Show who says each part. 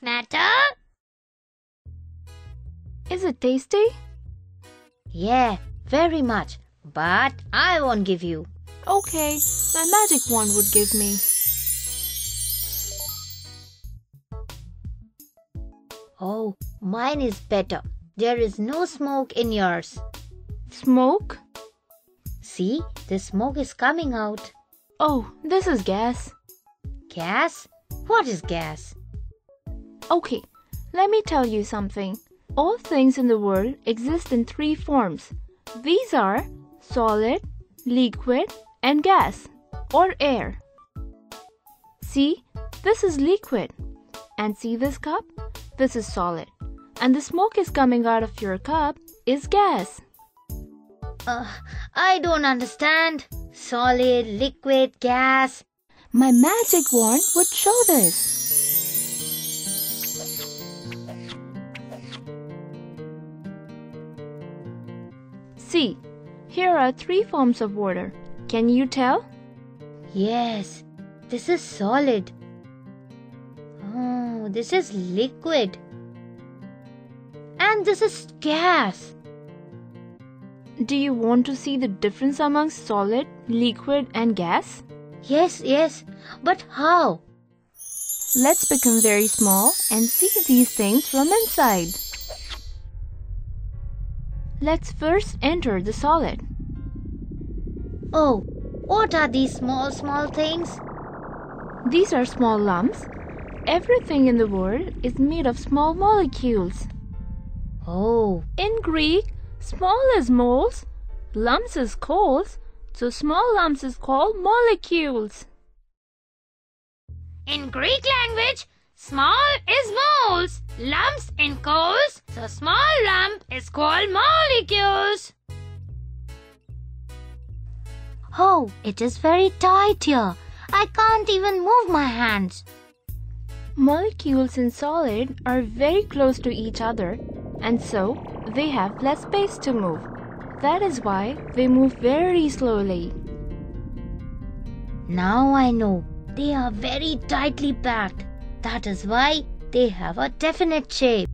Speaker 1: Matter. Is it tasty?
Speaker 2: Yeah, very much. But I won't give you.
Speaker 1: Okay, my magic wand would give me.
Speaker 2: Oh, mine is better. There is no smoke in yours.
Speaker 1: Smoke?
Speaker 2: See, the smoke is coming out.
Speaker 1: Oh, this is gas.
Speaker 2: Gas? What is gas?
Speaker 1: Okay, let me tell you something. All things in the world exist in three forms. These are solid, liquid, and gas or air. See, this is liquid. And see this cup? This is solid. And the smoke is coming out of your cup is gas.
Speaker 2: Uh, I don't understand. Solid, liquid, gas.
Speaker 1: My magic wand would show this. See, here are three forms of water. Can you tell?
Speaker 2: Yes, this is solid. Oh, this is liquid. And this is gas.
Speaker 1: Do you want to see the difference among solid, liquid, and gas?
Speaker 2: Yes, yes, but how?
Speaker 1: Let's become very small and see these things from inside. Let's first enter the solid.
Speaker 2: Oh, what are these small, small things?
Speaker 1: These are small lumps. Everything in the world is made of small molecules.
Speaker 2: Oh,
Speaker 1: In Greek, small is moles, lumps is coals, so small lumps is called molecules.
Speaker 3: In Greek language, small is moles, lumps in coals, so small lump is called molecules.
Speaker 2: oh, it is very tight here. I can't even move my hands.
Speaker 1: Molecules in solid are very close to each other, and so they have less space to move. That is why they move very slowly.
Speaker 2: Now I know. They are very tightly packed. That is why they have a definite shape.